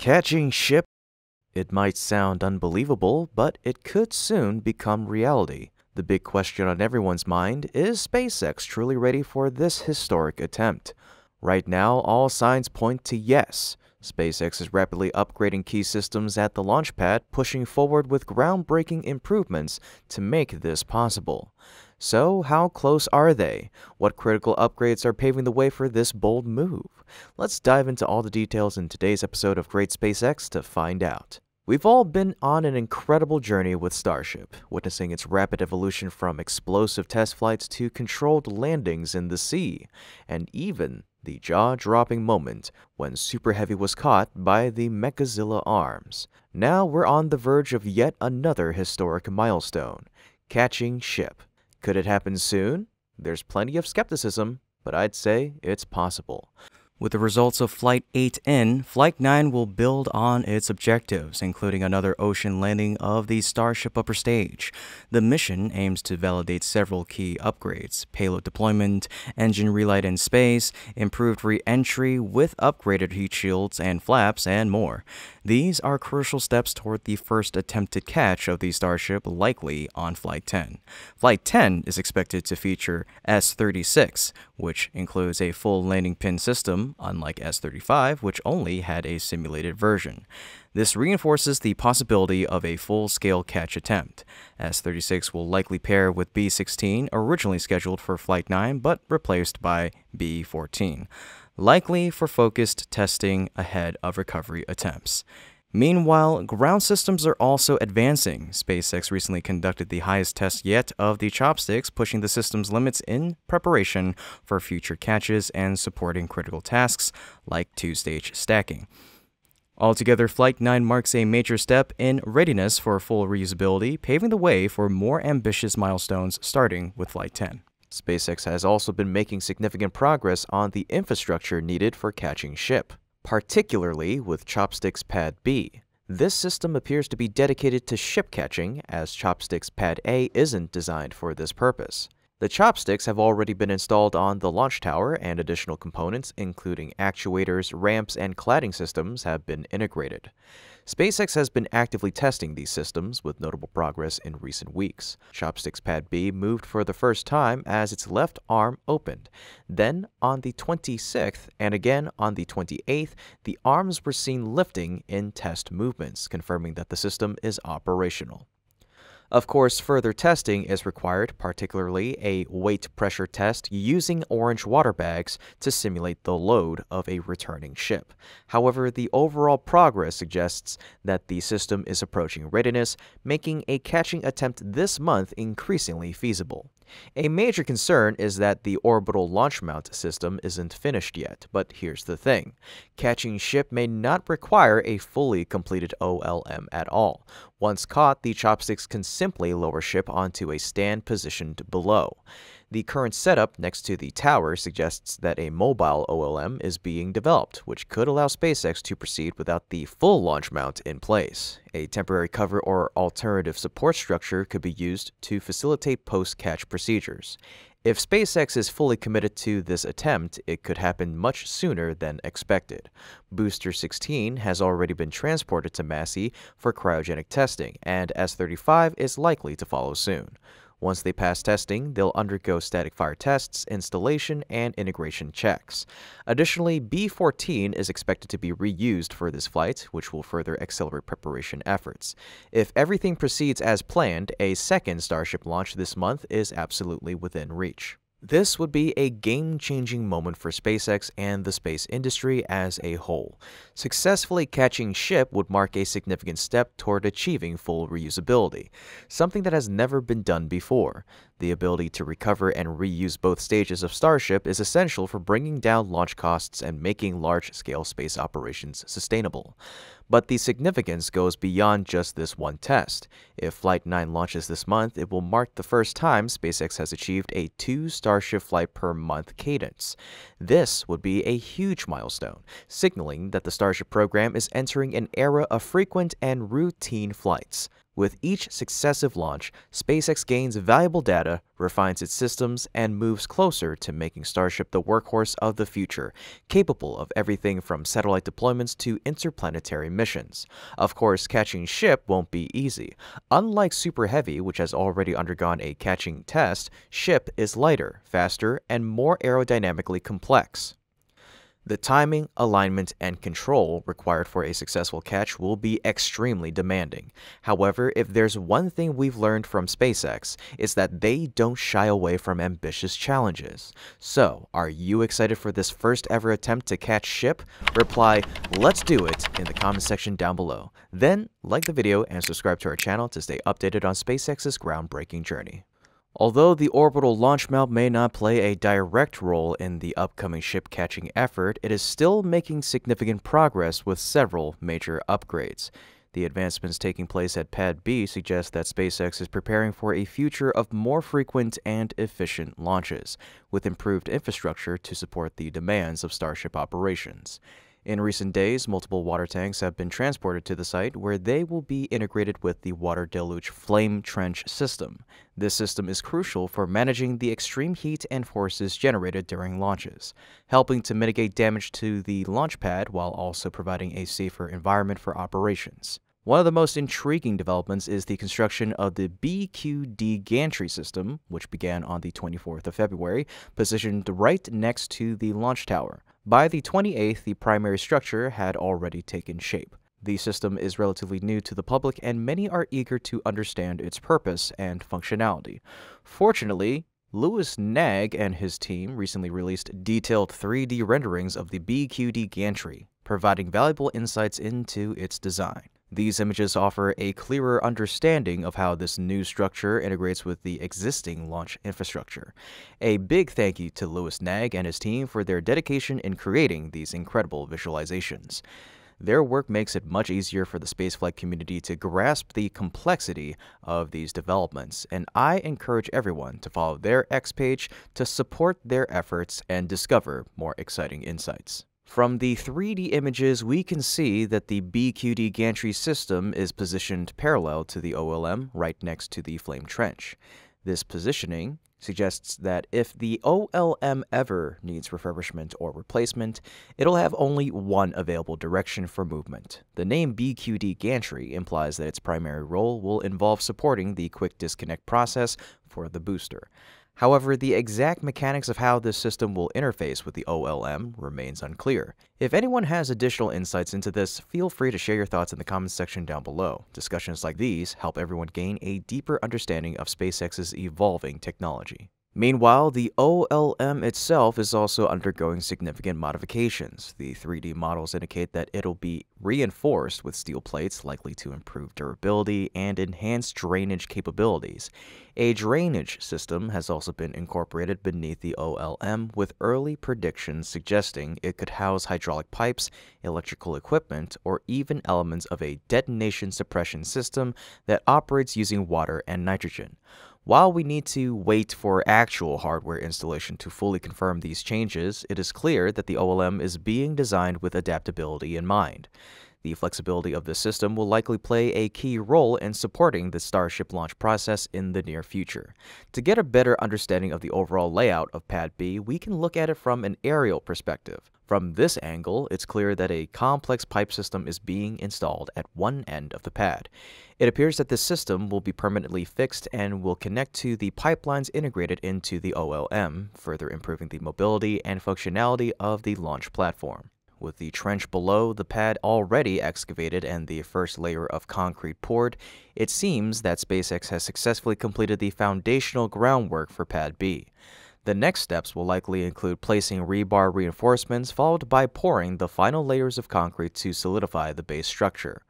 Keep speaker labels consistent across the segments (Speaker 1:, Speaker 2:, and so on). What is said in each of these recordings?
Speaker 1: Catching ship? It might sound unbelievable, but it could soon become reality. The big question on everyone's mind is SpaceX truly ready for this historic attempt? Right now, all signs point to yes. SpaceX is rapidly upgrading key systems at the launch pad, pushing forward with groundbreaking improvements to make this possible. So, how close are they? What critical upgrades are paving the way for this bold move? Let's dive into all the details in today's episode of Great SpaceX to find out. We've all been on an incredible journey with Starship, witnessing its rapid evolution from explosive test flights to controlled landings in the sea, and even the jaw dropping moment when Super Heavy was caught by the Mechazilla arms. Now we're on the verge of yet another historic milestone catching ship. Could it happen soon? There's plenty of skepticism, but I'd say it's possible.
Speaker 2: With the results of Flight 8 in, Flight 9 will build on its objectives, including another ocean landing of the Starship upper stage. The mission aims to validate several key upgrades payload deployment, engine relight in space, improved re entry with upgraded heat shields and flaps, and more. These are crucial steps toward the first attempted catch of the Starship, likely on Flight 10. Flight 10 is expected to feature S 36, which includes a full landing pin system, unlike S 35, which only had a simulated version. This reinforces the possibility of a full scale catch attempt. S 36 will likely pair with B 16, originally scheduled for Flight 9 but replaced by B 14 likely for focused testing ahead of recovery attempts. Meanwhile, ground systems are also advancing. SpaceX recently conducted the highest test yet of the chopsticks, pushing the system's limits in preparation for future catches and supporting critical tasks like two stage stacking. Altogether, Flight 9 marks a major step in readiness for full reusability, paving the way for more ambitious milestones starting with Flight 10.
Speaker 1: SpaceX has also been making significant progress on the infrastructure needed for catching ship, particularly with Chopsticks Pad B. This system appears to be dedicated to ship catching, as Chopsticks Pad A isn't designed for this purpose. The chopsticks have already been installed on the launch tower, and additional components, including actuators, ramps, and cladding systems, have been integrated. SpaceX has been actively testing these systems with notable progress in recent weeks. Chopsticks Pad B moved for the first time as its left arm opened. Then, on the 26th and again on the 28th, the arms were seen lifting in test movements, confirming that the system is operational. Of course, further testing is required, particularly a weight pressure test using orange water bags to simulate the load of a returning ship. However, the overall progress suggests that the system is approaching readiness, making a catching attempt this month increasingly feasible. A major concern is that the orbital launch mount system isn't finished yet, but here's the thing. Catching ship may not require a fully completed OLM at all. Once caught, the chopsticks can simply lower ship onto a stand positioned below. The current setup next to the tower suggests that a mobile OLM is being developed, which could allow SpaceX to proceed without the full launch mount in place. A temporary cover or alternative support structure could be used to facilitate post catch procedures. If SpaceX is fully committed to this attempt, it could happen much sooner than expected. Booster 16 has already been transported to Massey for cryogenic testing, and S 35 is likely to follow soon. Once they pass testing, they'll undergo static fire tests, installation, and integration checks. Additionally, B-14 is expected to be reused for this flight, which will further accelerate preparation efforts. If everything proceeds as planned, a second Starship launch this month is absolutely within reach. This would be a game changing moment for SpaceX and the space industry as a whole. Successfully catching ship would mark a significant step toward achieving full reusability, something that has never been done before. The ability to recover and reuse both stages of Starship is essential for bringing down launch costs and making large scale space operations sustainable. But the significance goes beyond just this one test. If Flight 9 launches this month, it will mark the first time SpaceX has achieved a two Starship flight per month cadence. This would be a huge milestone, signaling that the Starship program is entering an era of frequent and routine flights. With each successive launch, SpaceX gains valuable data, refines its systems, and moves closer to making Starship the workhorse of the future, capable of everything from satellite deployments to interplanetary missions. Of course, catching ship won't be easy. Unlike Super Heavy, which has already undergone a catching test, ship is lighter, faster, and more aerodynamically complex. The timing, alignment, and control required for a successful catch will be extremely demanding. However, if there's one thing we've learned from SpaceX, it's that they don't shy away from ambitious challenges. So, are you excited for this first ever attempt to catch ship? Reply, let's do it in the comment section down below. Then, like the video and subscribe to our channel to stay updated on SpaceX's groundbreaking journey. Although the orbital launch mount may not play a direct role in the upcoming ship catching effort, it is still making significant progress with several major upgrades. The advancements taking place at Pad B suggest that SpaceX is preparing for a future of more frequent and efficient launches, with improved infrastructure to support the demands of Starship operations. In recent days, multiple water tanks have been transported to the site where they will be integrated with the water deluge flame trench system. This system is crucial for managing the extreme heat and forces generated during launches, helping to mitigate damage to the launch pad while also providing a safer environment for operations. One of the most intriguing developments is the construction of the BQD gantry system, which began on the 24th of February, positioned right next to the launch tower. By the 28th, the primary structure had already taken shape. The system is relatively new to the public, and many are eager to understand its purpose and functionality. Fortunately, Louis Nag and his team recently released detailed 3D renderings of the BQD gantry, providing valuable insights into its design. These images offer a clearer understanding of how this new structure integrates with the existing launch infrastructure. A big thank you to Louis Nag and his team for their dedication in creating these incredible visualizations. Their work makes it much easier for the spaceflight community to grasp the complexity of these developments, and I encourage everyone to follow their X page to support their efforts and discover more exciting insights. From the 3D images, we can see that the BQD gantry system is positioned parallel to the OLM right next to the flame trench. This positioning suggests that if the OLM ever needs refurbishment or replacement, it'll have only one available direction for movement. The name BQD gantry implies that its primary role will involve supporting the quick disconnect process for the booster. However, the exact mechanics of how this system will interface with the OLM remains unclear. If anyone has additional insights into this, feel free to share your thoughts in the comments section down below. Discussions like these help everyone gain a deeper understanding of SpaceX's evolving technology. Meanwhile, the OLM itself is also undergoing significant modifications. The 3D models indicate that it'll be reinforced with steel plates likely to improve durability and enhance drainage capabilities. A drainage system has also been incorporated beneath the OLM with early predictions suggesting it could house hydraulic pipes, electrical equipment, or even elements of a detonation suppression system that operates using water and nitrogen. While we need to wait for actual hardware installation to fully confirm these changes, it is clear that the OLM is being designed with adaptability in mind. The flexibility of the system will likely play a key role in supporting the Starship launch process in the near future. To get a better understanding of the overall layout of Pad B, we can look at it from an aerial perspective. From this angle, it's clear that a complex pipe system is being installed at one end of the pad. It appears that this system will be permanently fixed and will connect to the pipelines integrated into the OLM, further improving the mobility and functionality of the launch platform. With the trench below the pad already excavated and the first layer of concrete poured, it seems that SpaceX has successfully completed the foundational groundwork for Pad B. The next steps will likely include placing rebar reinforcements followed by pouring the final layers of concrete to solidify the base structure.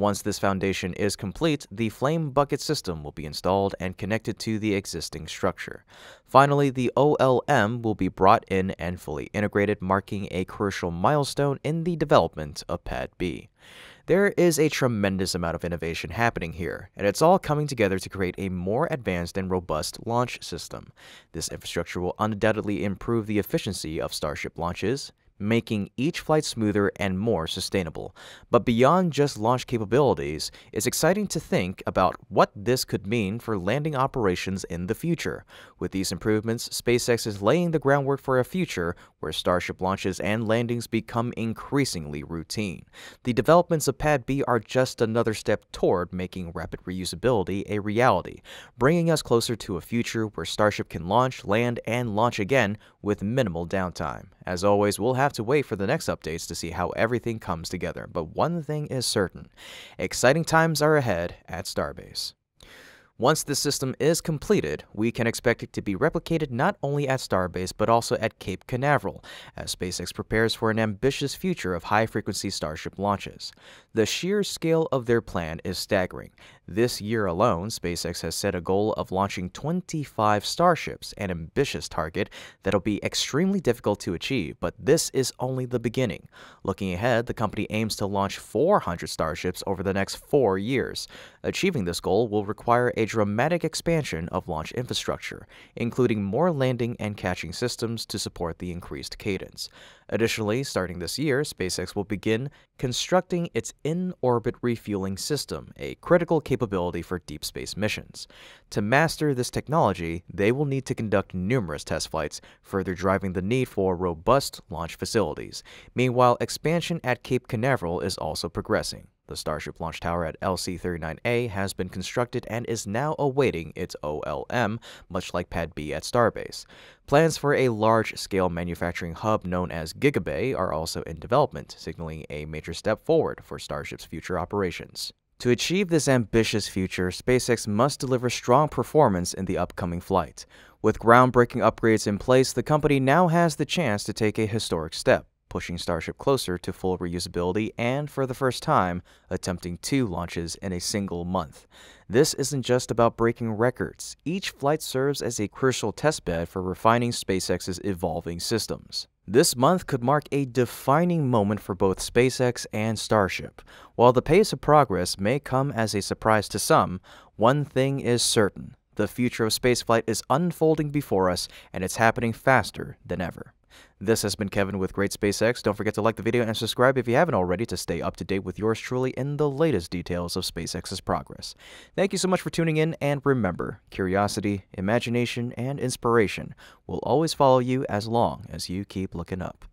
Speaker 1: Once this foundation is complete, the flame bucket system will be installed and connected to the existing structure. Finally, the OLM will be brought in and fully integrated, marking a crucial milestone in the development of Pad B. There is a tremendous amount of innovation happening here, and it's all coming together to create a more advanced and robust launch system. This infrastructure will undoubtedly improve the efficiency of Starship launches, making each flight smoother and more sustainable. But beyond just launch capabilities, it's exciting to think about what this could mean for landing operations in the future. With these improvements, SpaceX is laying the groundwork for a future where Starship launches and landings become increasingly routine. The developments of Pad B are just another step toward making rapid reusability a reality, bringing us closer to a future where Starship can launch, land, and launch again with minimal downtime. As always, we'll have to wait for the next updates to see how everything comes together, but one thing is certain exciting times are ahead at Starbase. Once this system is completed, we can expect it to be replicated not only at Starbase but also at Cape Canaveral, as SpaceX prepares for an ambitious future of high-frequency Starship launches. The sheer scale of their plan is staggering. This year alone, SpaceX has set a goal of launching 25 Starships, an ambitious target that'll be extremely difficult to achieve, but this is only the beginning. Looking ahead, the company aims to launch 400 Starships over the next four years. Achieving this goal will require a dramatic expansion of launch infrastructure, including more landing and catching systems to support the increased cadence. Additionally, starting this year, SpaceX will begin constructing its in-orbit refueling system, a critical capability for deep space missions. To master this technology, they will need to conduct numerous test flights, further driving the need for robust launch facilities. Meanwhile, expansion at Cape Canaveral is also progressing. The Starship launch tower at LC-39A has been constructed and is now awaiting its OLM, much like Pad B at Starbase. Plans for a large-scale manufacturing hub known as Gigabay are also in development, signaling a major step forward for Starship's future operations. To achieve this ambitious future, SpaceX must deliver strong performance in the upcoming flight. With groundbreaking upgrades in place, the company now has the chance to take a historic step pushing Starship closer to full reusability and, for the first time, attempting two launches in a single month. This isn't just about breaking records. Each flight serves as a crucial testbed for refining SpaceX's evolving systems. This month could mark a defining moment for both SpaceX and Starship. While the pace of progress may come as a surprise to some, one thing is certain. The future of spaceflight is unfolding before us, and it's happening faster than ever. This has been Kevin with Great SpaceX. Don't forget to like the video and subscribe if you haven't already to stay up to date with yours truly in the latest details of SpaceX's progress. Thank you so much for tuning in, and remember, curiosity, imagination, and inspiration will always follow you as long as you keep looking up.